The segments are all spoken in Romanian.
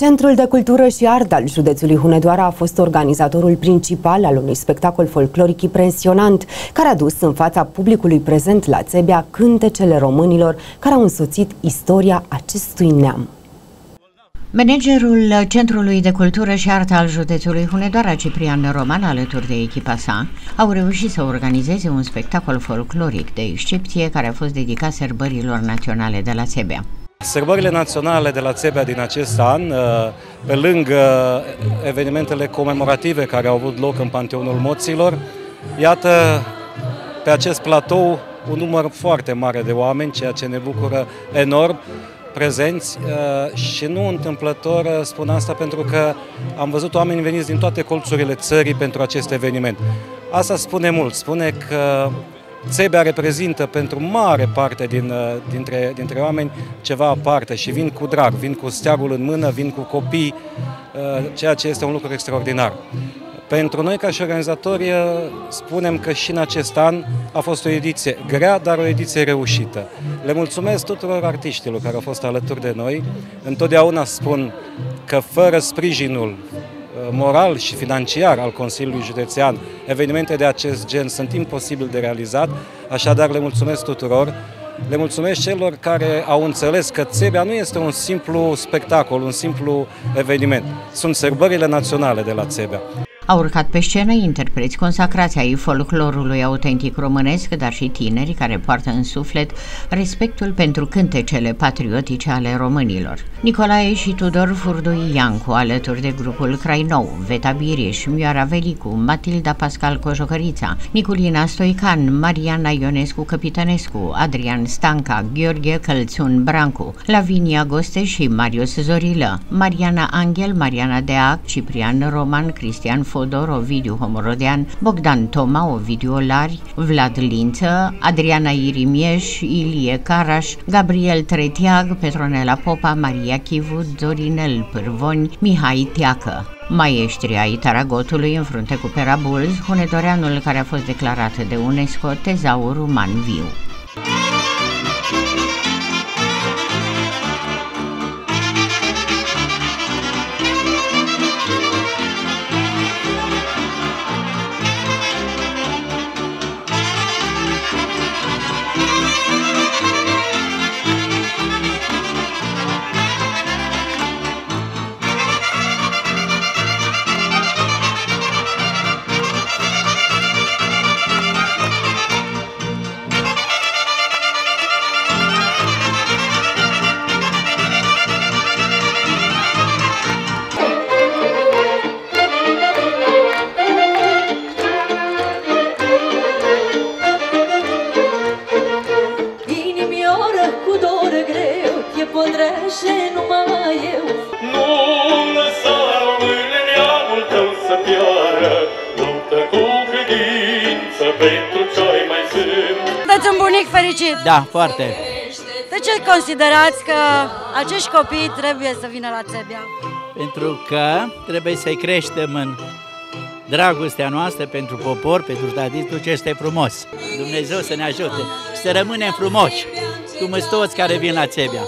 Centrul de Cultură și Art al județului Hunedoara a fost organizatorul principal al unui spectacol folcloric impresionant, care a dus în fața publicului prezent la Țebea cântecele românilor care au însoțit istoria acestui neam. Managerul Centrului de Cultură și Artă al județului Hunedoara, Ciprian Roman, alături de echipa sa, au reușit să organizeze un spectacol folcloric de excepție care a fost dedicat sărbărilor naționale de la Țebea. Sărbările naționale de la Țebea din acest an, uh, pe lângă evenimentele comemorative care au avut loc în Panteonul Moților, iată pe acest platou un număr foarte mare de oameni, ceea ce ne bucură enorm, prezenți uh, și nu întâmplător uh, spun asta pentru că am văzut oameni veniți din toate colțurile țării pentru acest eveniment. Asta spune mult, spune că Țebea reprezintă pentru mare parte din, uh, dintre, dintre oameni ceva aparte și vin cu drag, vin cu steagul în mână, vin cu copii, uh, ceea ce este un lucru extraordinar. Pentru noi, ca și organizatori, uh, spunem că și în acest an a fost o ediție grea, dar o ediție reușită. Le mulțumesc tuturor artiștilor care au fost alături de noi. Întotdeauna spun că fără sprijinul moral și financiar al Consiliului Județean, evenimente de acest gen sunt imposibil de realizat, așadar le mulțumesc tuturor. Le mulțumesc celor care au înțeles că Țebea nu este un simplu spectacol, un simplu eveniment. Sunt sărbările naționale de la Țebea. Au urcat pe scenă interpreți consacrați ai folclorului autentic românesc, dar și tineri care poartă în suflet respectul pentru cântecele patriotice ale românilor. Nicolae și Tudor Furdui Iancu, alături de grupul Crainou, Veta Biriș, Mioara Velicu, Matilda Pascal Cojocărița, Niculina Stoican, Mariana Ionescu Capitanescu, Adrian Stanca, Gheorghe Călțun Brancu, Lavinia Goste și Marius Zorilă, Mariana Angel, Mariana Deac, Ciprian Roman, Cristian Fo Fodor, Ovidiu Homorodean, Bogdan Toma, Ovidiu Olari, Vlad Lință, Adriana Irimieș, Ilie Caraș, Gabriel Tretiag, Petronela Popa, Maria Chivu, Dorinel Pârvoni, Mihai Teacă. Maestri ai Taragotului în frunte cu Perabulz, Hunedoreanul care a fost declarat de UNESCO tezaur uman viu. Pădrește numai eu Nu lăsa române neamul tău să piară Luptă cu credință pentru ce mai sunt Dați un bunic fericit! Da, foarte! De ce considerați că acești copii trebuie să vină la Țebia? Pentru că trebuie să-i creștem în dragostea noastră pentru popor, pentru tradiție, ce este frumos. Dumnezeu să ne ajute să rămânem frumoși, cum toți care vin la Țebia.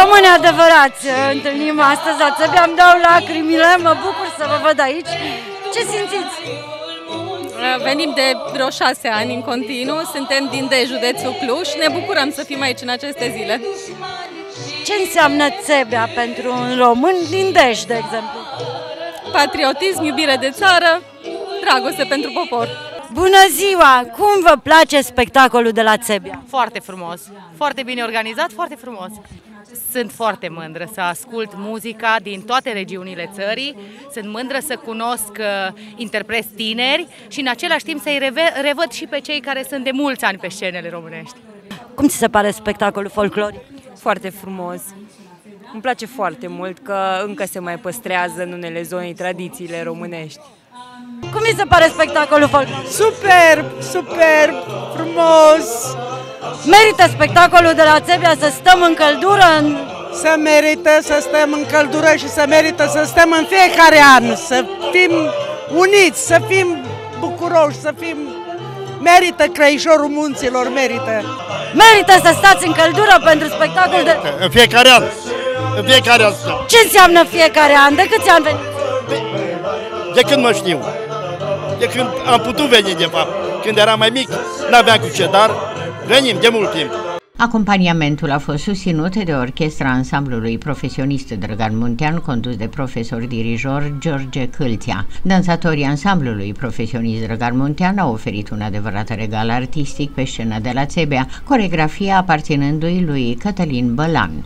Români adevărați întâlnim astăzi la țăbi, am dau lacrimile, mă bucur să vă văd aici. Ce simțiți? Venim de vreo șase ani în continuu, suntem din de județul Cluj ne bucurăm să fim aici în aceste zile. Ce înseamnă țebea pentru un român din Dej, de exemplu? Patriotism, iubire de țară, dragoste pentru popor. Bună ziua! Cum vă place spectacolul de la Țebia? Foarte frumos, foarte bine organizat, foarte frumos. Sunt foarte mândră să ascult muzica din toate regiunile țării, sunt mândră să cunosc uh, interpreți tineri și în același timp să-i revăd și pe cei care sunt de mulți ani pe scenele românești. Cum ți se pare spectacolul folcloric? Foarte frumos. Îmi place foarte mult că încă se mai păstrează în unele zone tradițiile românești. Cum mi se pare spectacolul folcloric? Superb, superb, frumos! Merită spectacolul de la Țebia să stăm în căldură? În... Să merită să stăm în căldură și să merită să stăm în fiecare an, să fim uniți, să fim bucuroși, să fim... Merită Crăișorul Munților, merită! Merită să stați în căldură pentru spectacol de... În fiecare an. În fiecare an. stau. Ce înseamnă fiecare an? De câți ani veniți? De când mă știu. De când am putut veni, de fapt. Când eram mai mic, n-aveam cu ce, dar venim de mult timp. Acompaniamentul a fost susținut de orchestra ansamblului profesionist Drăgan Muntean, condus de profesor dirijor George Câlția. Dansatorii ansamblului profesionist Drăgan Muntean au oferit un adevărat regal artistic pe scena de la Țebea, coregrafia aparținându-i lui Cătălin Bălan.